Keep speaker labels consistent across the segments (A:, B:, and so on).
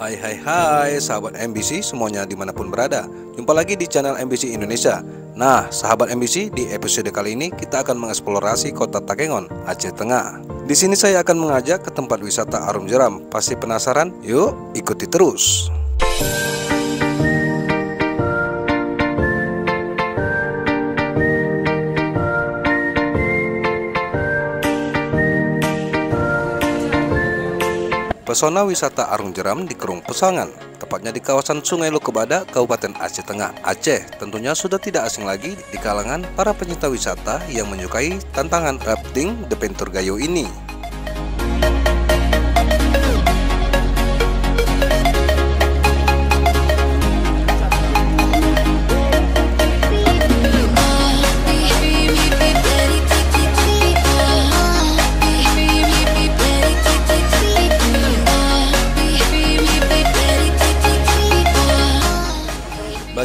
A: Hai hai hai sahabat MBC semuanya di mana pun berada. Jumpa lagi di channel MBC Indonesia. Nah sahabat MBC di episode kali ini kita akan mengeksplorasi kota Takengon, Aceh Tengah. Di sini saya akan mengajak ke tempat wisata Arum Jeram. Pasti penasaran? Yuk ikuti terus Pesona wisata Arung Jeram di Kerung Pesangan, tepatnya di kawasan Sungai Lukebada, Kabupaten Aceh Tengah, Aceh. Tentunya sudah tidak asing lagi di kalangan para pencinta wisata yang menyukai tantangan rafting The Pentur Gayo ini.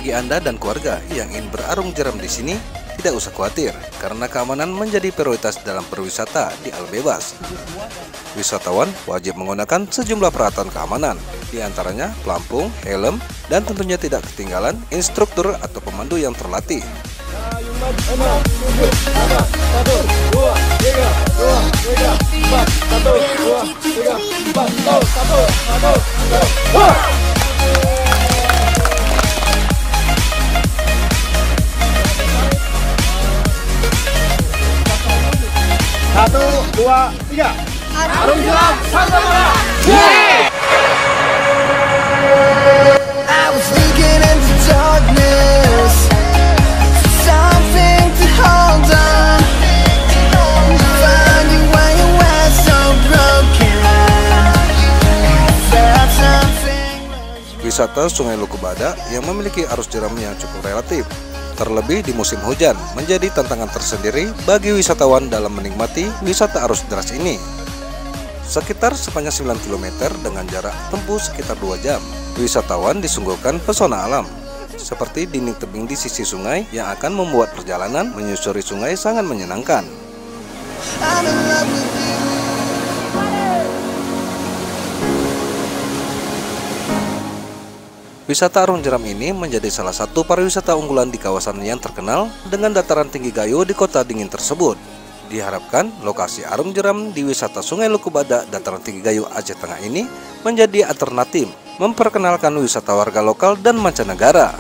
A: Bagi Anda dan keluarga yang ingin berarung jeram di sini, tidak usah khawatir karena keamanan menjadi prioritas dalam berwisata di alam bebas. Wisatawan wajib menggunakan sejumlah peralatan keamanan, di antaranya pelampung, helm, dan tentunya tidak ketinggalan instruktur atau pemandu yang terlatih.
B: Satu, dua, tiga. Harum jeram Santamara.
C: I was looking into darkness for something to hold on. Find you when you were so broken. Felt something.
A: Wisata Sungai Lukubada yang memiliki arus jeram yang cukup relatif Terlebih di musim hujan, menjadi tantangan tersendiri bagi wisatawan dalam menikmati wisata arus deras ini. Sekitar sepanjang 9 km dengan jarak tempuh sekitar 2 jam, wisatawan disuguhkan pesona alam, seperti dinding tebing di sisi sungai yang akan membuat perjalanan menyusuri sungai sangat menyenangkan. Wisata Arung Jeram ini menjadi salah satu pariwisata unggulan di kawasan yang terkenal dengan dataran tinggi Gayo di kota dingin tersebut. Diharapkan lokasi Arung Jeram di wisata Sungai Lukubada dataran tinggi Gayo Aceh Tengah ini menjadi alternatif memperkenalkan wisata warga lokal dan mancanegara.